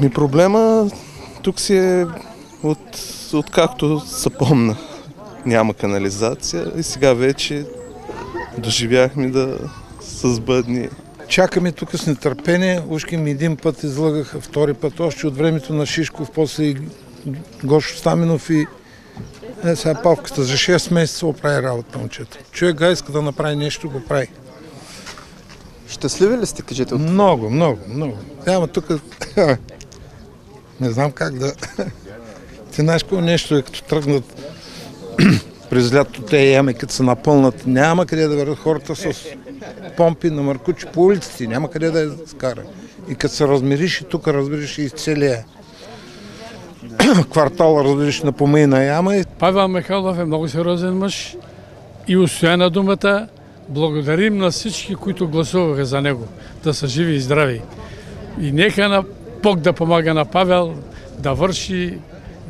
Ми проблема тук си е от, откакто се помна. Няма канализация и сега вече доживяхме да с бъдни. Чакаме тук с нетърпение. Ушки ми един път излъгаха, втори път, още от времето на Шишков, после и Гошо Стаминов и е, сега Павката за 6 месеца оправи работа момчето. Човек га иска да направи нещо, го прави. Щастливи ли сте, кажете? от- Много, много, много. Ама тук не знам как да... Ти знаеш какво нещо е, като тръгнат през лято те ями, като се напълнат, няма къде да върват хората с помпи на маркучи по улиците, няма къде да я скара. И като се размериш и тук разбираш и целия квартал разбираш на помийна яма и Павел Михайлов е много сериозен мъж и устоя на думата. Благодарим на всички, които гласуваха за него. Да са живи и здрави. И нека на Бог да помага на Павел да върши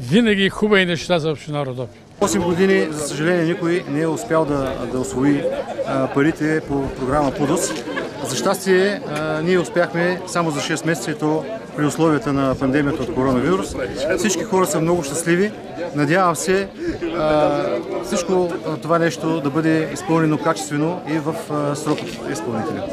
винаги хубави неща за община Родопи. 8 години, за съжаление, никой не е успял да, да освои а, парите по програма ПУДОС. За щастие, а, ние успяхме само за 6 месеца и при условията на пандемията от коронавирус. Всички хора са много щастливи. Надявам се а, всичко това нещо да бъде изпълнено качествено и в срок от изпълнителя.